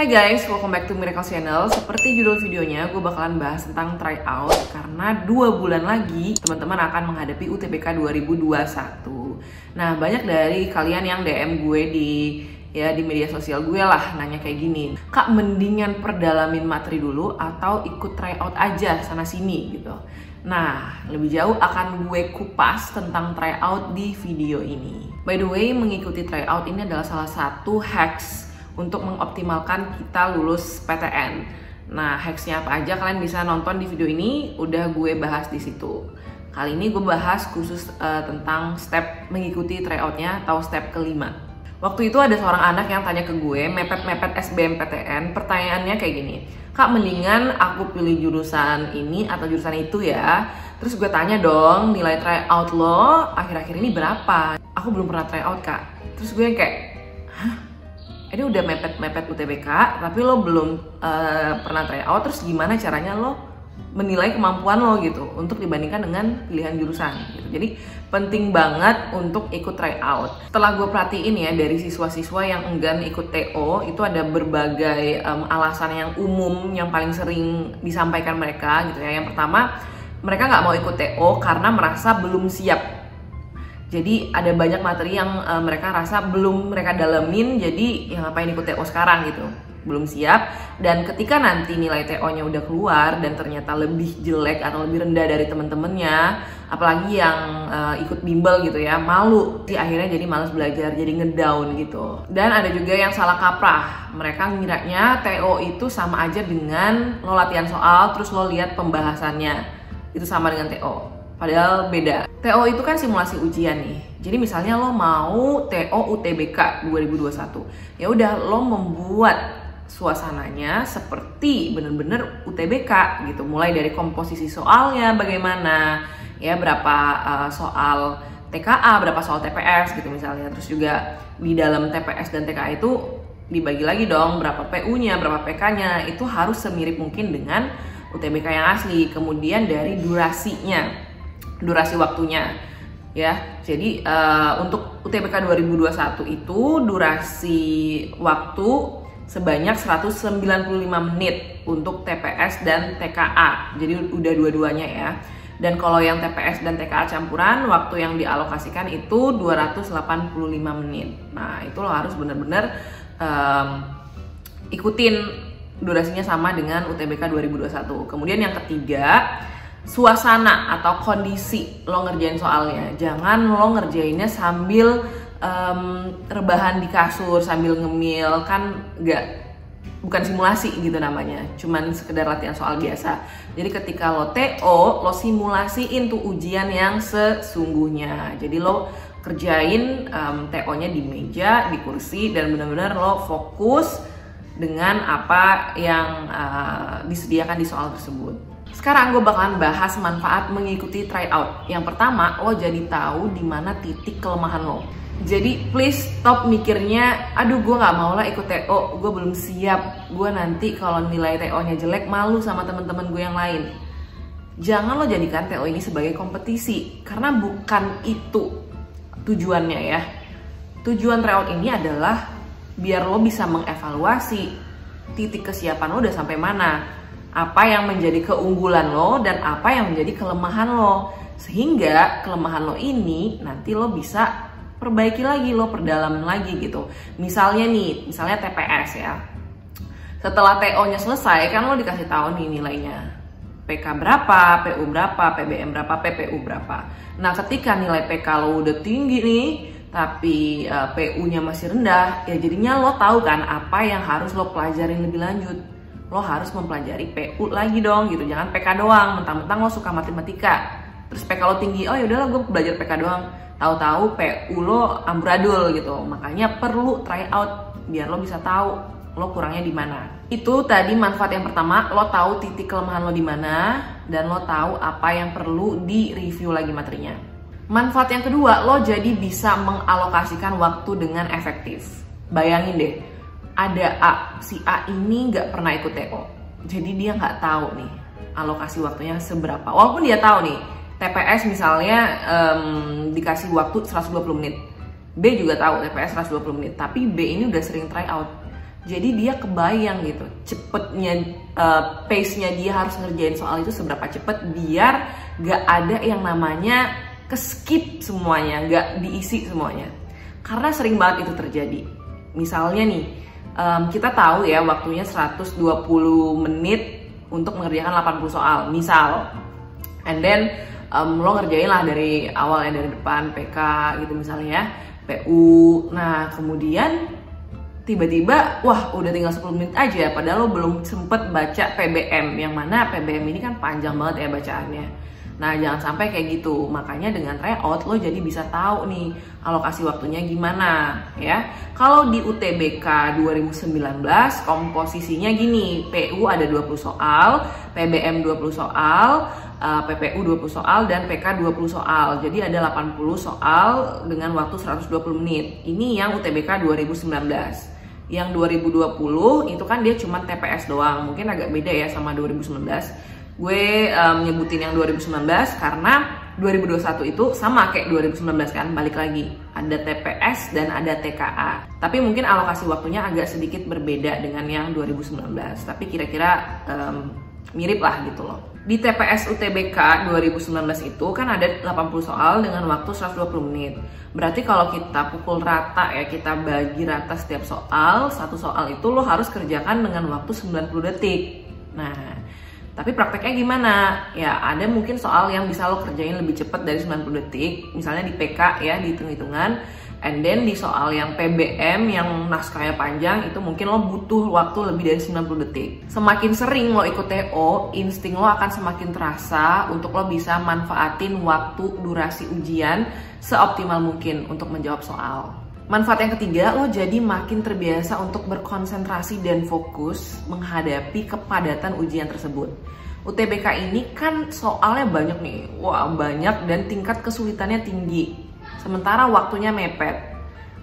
Hai guys, welcome back to Miracle Channel. Seperti judul videonya, gue bakalan bahas tentang tryout karena dua bulan lagi teman-teman akan menghadapi UTBK 2021. Nah, banyak dari kalian yang DM gue di ya di media sosial gue lah nanya kayak gini, kak mendingan perdalamin materi dulu atau ikut tryout aja sana sini gitu. Nah, lebih jauh akan gue kupas tentang tryout di video ini. By the way, mengikuti tryout ini adalah salah satu hacks untuk mengoptimalkan kita lulus PTN. Nah, hacksnya apa aja kalian bisa nonton di video ini, udah gue bahas di situ. Kali ini gue bahas khusus uh, tentang step mengikuti tryoutnya atau step kelima. Waktu itu ada seorang anak yang tanya ke gue, mepet-mepet SBMPTN, pertanyaannya kayak gini, Kak mendingan aku pilih jurusan ini atau jurusan itu ya? Terus gue tanya dong, nilai tryout lo akhir-akhir ini berapa? Aku belum pernah tryout kak. Terus gue kayak, hah? Ini udah mepet-mepet UTBK tapi lo belum uh, pernah tryout terus gimana caranya lo menilai kemampuan lo gitu untuk dibandingkan dengan pilihan jurusan gitu. Jadi penting banget untuk ikut tryout. Setelah gue perhatiin ya dari siswa-siswa yang enggan ikut TO itu ada berbagai um, alasan yang umum yang paling sering disampaikan mereka gitu ya. Yang pertama mereka nggak mau ikut TO karena merasa belum siap jadi ada banyak materi yang uh, mereka rasa belum mereka dalemin, jadi yang ngapain ikut TO sekarang gitu, belum siap. Dan ketika nanti nilai TO-nya udah keluar dan ternyata lebih jelek atau lebih rendah dari temen-temennya, apalagi yang uh, ikut bimbel gitu ya, malu. Di akhirnya jadi males belajar, jadi ngedown gitu. Dan ada juga yang salah kaprah, mereka ngiranya TO itu sama aja dengan lo latihan soal, terus lo lihat pembahasannya, itu sama dengan TO Padahal beda. TO itu kan simulasi ujian nih. Jadi misalnya lo mau TO UTBK 2021. Ya udah lo membuat suasananya seperti bener-bener UTBK gitu. Mulai dari komposisi soalnya bagaimana, ya berapa uh, soal TKA, berapa soal TPS gitu misalnya. Terus juga di dalam TPS dan TKA itu dibagi lagi dong berapa PU-nya, berapa PK-nya. Itu harus semirip mungkin dengan UTBK yang asli. Kemudian dari durasinya durasi waktunya ya. Jadi uh, untuk UTBK 2021 itu durasi waktu sebanyak 195 menit untuk TPS dan TKA. Jadi udah dua-duanya ya. Dan kalau yang TPS dan TKA campuran, waktu yang dialokasikan itu 285 menit. Nah, itu lo harus bener-bener um, ikutin durasinya sama dengan UTBK 2021. Kemudian yang ketiga, suasana atau kondisi lo ngerjain soalnya. Jangan lo ngerjainnya sambil um, rebahan di kasur sambil ngemil. Kan nggak bukan simulasi gitu namanya. Cuman sekedar latihan soal biasa. Jadi ketika lo TO lo simulasiin tuh ujian yang sesungguhnya. Jadi lo kerjain um, TO-nya di meja di kursi dan benar-benar lo fokus dengan apa yang uh, disediakan di soal tersebut sekarang gue bakalan bahas manfaat mengikuti tryout. Yang pertama, lo jadi tahu di mana titik kelemahan lo. Jadi please stop mikirnya, aduh gue nggak mau lah ikut TO, gue belum siap. Gue nanti kalau nilai TO-nya jelek malu sama temen-temen gue yang lain. Jangan lo jadikan TO ini sebagai kompetisi, karena bukan itu tujuannya ya. Tujuan tryout ini adalah biar lo bisa mengevaluasi titik kesiapan lo udah sampai mana apa yang menjadi keunggulan lo dan apa yang menjadi kelemahan lo. Sehingga kelemahan lo ini nanti lo bisa perbaiki lagi lo perdalam lagi gitu. Misalnya nih misalnya TPS ya. Setelah TO nya selesai kan lo dikasih tahu nih nilainya. PK berapa, PU berapa, PBM berapa, PPU berapa. Nah, ketika nilai PK lo udah tinggi nih, tapi uh, eh, PU-nya masih rendah, ya jadinya lo tahu kan apa yang harus lo pelajarin lebih lanjut lo harus mempelajari PU lagi dong gitu. Jangan PK doang mentang-mentang lo suka matematika. Terus PK lo tinggi oh yaudahlah gue belajar PK doang. Tahu-tahu PU lo amburadul gitu. Makanya perlu try out biar lo bisa tahu lo kurangnya di mana. Itu tadi manfaat yang pertama lo tahu titik kelemahan lo di mana dan lo tahu apa yang perlu di review lagi materinya. Manfaat yang kedua lo jadi bisa mengalokasikan waktu dengan efektif. Bayangin deh ada A, si A ini nggak pernah ikut TO. Jadi dia nggak tahu nih alokasi waktunya seberapa. Walaupun dia tahu nih, TPS misalnya um, dikasih waktu 120 menit. B juga tahu TPS 120 menit, tapi B ini udah sering try out. jadi dia kebayang gitu cepetnya uh, pace-nya dia harus ngerjain soal itu seberapa cepet biar gak ada yang namanya keskip semuanya gak diisi semuanya karena sering banget itu terjadi misalnya nih um, kita tahu ya waktunya 120 menit untuk mengerjakan 80 soal misal. And then um, lo ngerjain lah dari awal ya dari depan PK gitu misalnya ya PU nah kemudian tiba-tiba wah udah tinggal 10 menit aja padahal lo belum sempet baca PBM yang mana PBM ini kan panjang banget ya bacaannya Nah, jangan sampai kayak gitu. Makanya dengan tryout lo jadi bisa tahu nih alokasi waktunya gimana ya. Kalau di UTBK 2019 komposisinya gini, PU ada 20 soal, PBM 20 soal, uh, PPU 20 soal dan PK 20 soal. Jadi ada 80 soal dengan waktu 120 menit. Ini yang UTBK 2019 yang 2020 itu kan dia cuma TPS doang mungkin agak beda ya sama 2019 gue um, nyebutin yang 2019 karena 2021 itu sama kayak 2019 kan balik lagi. Ada TPS dan ada TKA tapi mungkin alokasi waktunya agak sedikit berbeda dengan yang 2019 tapi kira-kira um, mirip lah gitu loh. Di TPS UTBK 2019 itu kan ada 80 soal dengan waktu 120 menit. Berarti kalau kita pukul rata ya kita bagi rata setiap soal satu soal itu lo harus kerjakan dengan waktu 90 detik. Nah tapi prakteknya gimana? Ya ada mungkin soal yang bisa lo kerjain lebih cepat dari 90 detik, misalnya di PK ya, di hitung-hitungan. And then di soal yang PBM yang naskahnya panjang itu mungkin lo butuh waktu lebih dari 90 detik. Semakin sering lo ikut TO, insting lo akan semakin terasa untuk lo bisa manfaatin waktu durasi ujian seoptimal mungkin untuk menjawab soal. Manfaat yang ketiga, lo jadi makin terbiasa untuk berkonsentrasi dan fokus menghadapi kepadatan ujian tersebut. UTBK ini kan soalnya banyak nih, wah banyak dan tingkat kesulitannya tinggi. Sementara waktunya mepet.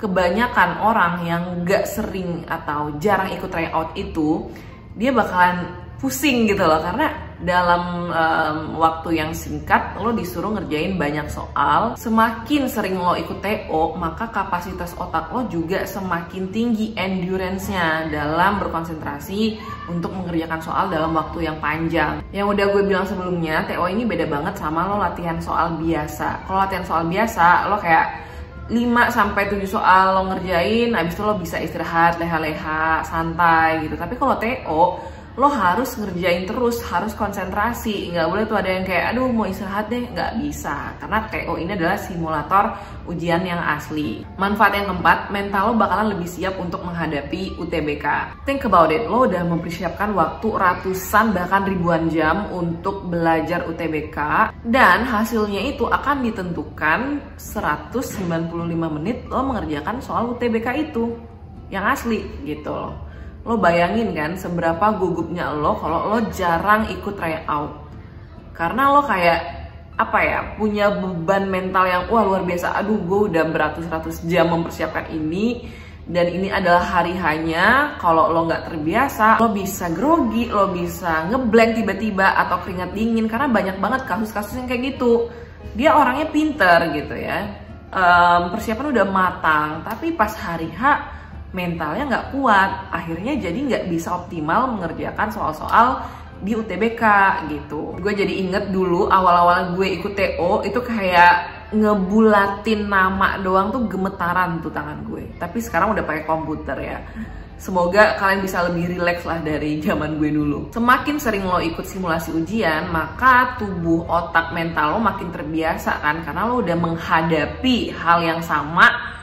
Kebanyakan orang yang gak sering atau jarang ikut tryout itu, dia bakalan pusing gitu loh karena dalam um, waktu yang singkat lo disuruh ngerjain banyak soal. Semakin sering lo ikut TO maka kapasitas otak lo juga semakin tinggi endurance-nya dalam berkonsentrasi untuk mengerjakan soal dalam waktu yang panjang. Yang udah gue bilang sebelumnya TO ini beda banget sama lo latihan soal biasa. Kalau latihan soal biasa lo kayak 5 sampai 7 soal lo ngerjain habis itu lo bisa istirahat leha-leha santai gitu. Tapi kalau TO lo harus ngerjain terus, harus konsentrasi. Nggak boleh tuh ada yang kayak, aduh mau istirahat deh, nggak bisa. Karena TO ini adalah simulator ujian yang asli. Manfaat yang keempat, mental lo bakalan lebih siap untuk menghadapi UTBK. Think about it, lo udah mempersiapkan waktu ratusan bahkan ribuan jam untuk belajar UTBK. Dan hasilnya itu akan ditentukan 195 menit lo mengerjakan soal UTBK itu. Yang asli gitu loh lo bayangin kan seberapa gugupnya lo kalau lo jarang ikut tryout. Karena lo kayak apa ya punya beban mental yang wah luar biasa. Aduh gue udah beratus-ratus jam mempersiapkan ini dan ini adalah hari hanya kalau lo nggak terbiasa lo bisa grogi lo bisa ngeblank tiba-tiba atau keringat dingin karena banyak banget kasus-kasus yang kayak gitu. Dia orangnya pinter gitu ya. Um, persiapan udah matang tapi pas hari H mentalnya nggak kuat akhirnya jadi nggak bisa optimal mengerjakan soal-soal di UTBK gitu. Gue jadi inget dulu awal-awal gue ikut TO itu kayak ngebulatin nama doang tuh gemetaran tuh tangan gue. Tapi sekarang udah pakai komputer ya. Semoga kalian bisa lebih rileks lah dari zaman gue dulu. Semakin sering lo ikut simulasi ujian, maka tubuh, otak, mental lo makin terbiasa kan, karena lo udah menghadapi hal yang sama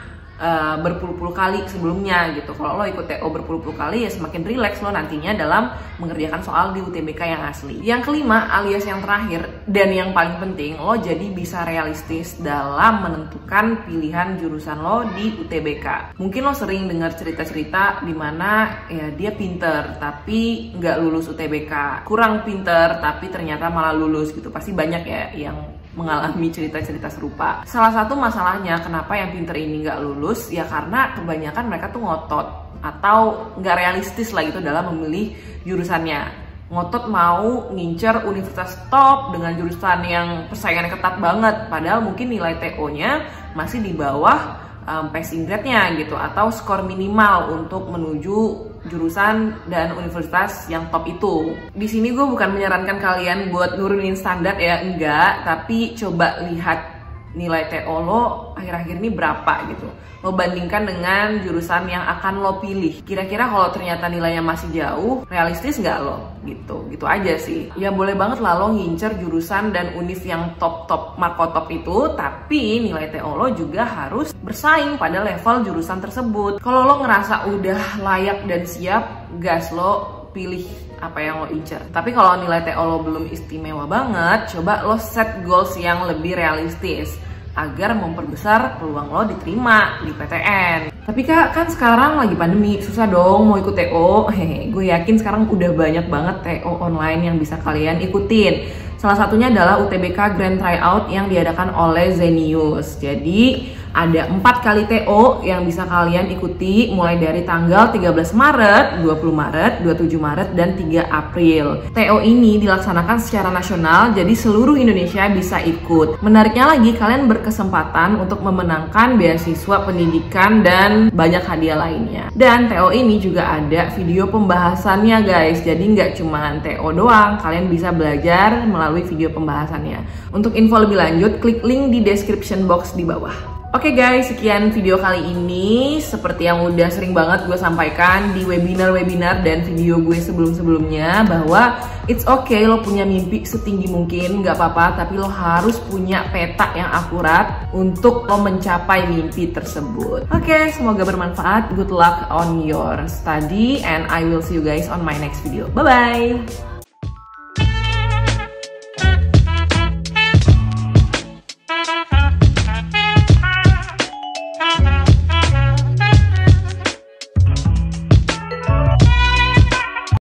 uh, berpuluh-puluh kali sebelumnya gitu. Kalau lo ikut TO berpuluh-puluh kali ya semakin rileks lo nantinya dalam mengerjakan soal di UTBK yang asli. Yang kelima alias yang terakhir dan yang paling penting lo jadi bisa realistis dalam menentukan pilihan jurusan lo di UTBK. Mungkin lo sering dengar cerita-cerita di mana ya dia pinter tapi nggak lulus UTBK, kurang pinter tapi ternyata malah lulus gitu. Pasti banyak ya yang mengalami cerita-cerita serupa. Salah satu masalahnya kenapa yang pinter ini nggak lulus ya karena kebanyakan mereka tuh ngotot atau nggak realistis lah gitu dalam memilih jurusannya. Ngotot mau ngincer universitas top dengan jurusan yang persaingannya ketat banget, padahal mungkin nilai TO-nya masih di bawah um, passing grade-nya gitu atau skor minimal untuk menuju jurusan dan universitas yang top itu. Di sini gue bukan menyarankan kalian buat nurunin standar ya, enggak, tapi coba lihat nilai TO lo akhir-akhir ini berapa gitu. Lo bandingkan dengan jurusan yang akan lo pilih. Kira-kira kalau ternyata nilainya masih jauh realistis nggak lo? Gitu gitu aja sih. Ya boleh banget lah lo ngincer jurusan dan univ yang top-top markotop itu tapi nilai TO lo juga harus bersaing pada level jurusan tersebut. Kalau lo ngerasa udah layak dan siap gas lo pilih apa yang lo incer. Tapi kalau nilai TO lo belum istimewa banget, coba lo set goals yang lebih realistis agar memperbesar peluang lo diterima di PTN. Tapi kak, kan sekarang lagi pandemi, susah dong mau ikut TO. Hehe, gue yakin sekarang udah banyak banget TO online yang bisa kalian ikutin. Salah satunya adalah UTBK Grand Tryout yang diadakan oleh Zenius. Jadi ada empat kali TO yang bisa kalian ikuti mulai dari tanggal 13 Maret, 20 Maret, 27 Maret, dan 3 April. TO ini dilaksanakan secara nasional, jadi seluruh Indonesia bisa ikut. Menariknya lagi, kalian berkesempatan untuk memenangkan beasiswa pendidikan dan banyak hadiah lainnya. Dan TO ini juga ada video pembahasannya guys, jadi nggak cuma TO doang, kalian bisa belajar melalui video pembahasannya. Untuk info lebih lanjut, klik link di description box di bawah. Oke okay guys, sekian video kali ini. Seperti yang udah sering banget gue sampaikan di webinar-webinar dan video gue sebelum-sebelumnya bahwa it's okay lo punya mimpi setinggi mungkin, nggak apa-apa, tapi lo harus punya peta yang akurat untuk lo mencapai mimpi tersebut. Oke, okay, semoga bermanfaat. Good luck on your study and I will see you guys on my next video. Bye-bye!